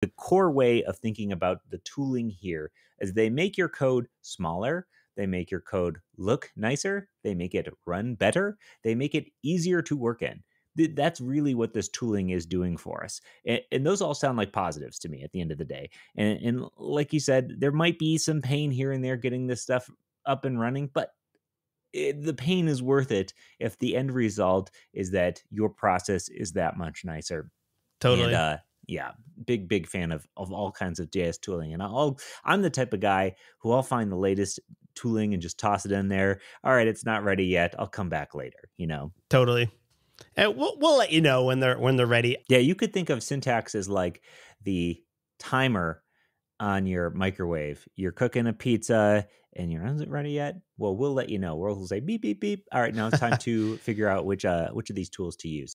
The core way of thinking about the tooling here is they make your code smaller, they make your code look nicer, they make it run better, they make it easier to work in. That's really what this tooling is doing for us. And, and those all sound like positives to me at the end of the day. And, and like you said, there might be some pain here and there getting this stuff up and running, but it, the pain is worth it if the end result is that your process is that much nicer. Totally. And, uh, yeah, big big fan of of all kinds of JS tooling, and I'll I'm the type of guy who I'll find the latest tooling and just toss it in there. All right, it's not ready yet. I'll come back later. You know. Totally. And we'll we'll let you know when they're when they're ready. Yeah, you could think of syntax as like the timer on your microwave. You're cooking a pizza and you're not ready yet. Well, we'll let you know. We'll say beep beep beep. All right, now it's time to figure out which uh which of these tools to use.